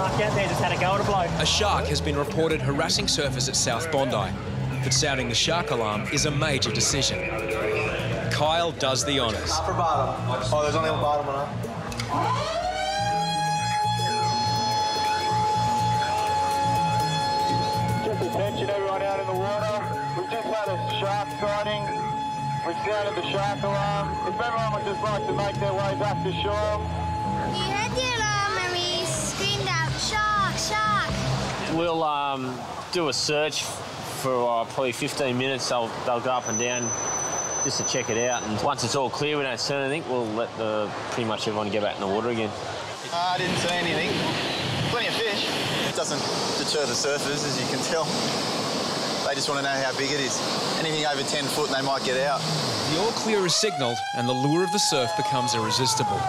shark out there just had a go at a bloke. A shark has been reported harassing surfers at South Bondi, but sounding the shark alarm is a major decision. Kyle does the honours. For bottom. Oh, there's only one bottom one. Just attention everyone out in the water. We've just had a shark sighting. We've sounded the shark alarm. If everyone would just like to make their way back to shore. We'll um, do a search for uh, probably 15 minutes. They'll, they'll go up and down just to check it out. And once it's all clear, we don't see anything, we'll let the, pretty much everyone get back in the water again. I didn't see anything. Plenty of fish. It doesn't deter the surfers, as you can tell. They just want to know how big it is. Anything over 10 foot and they might get out. The all clear is signalled and the lure of the surf becomes irresistible.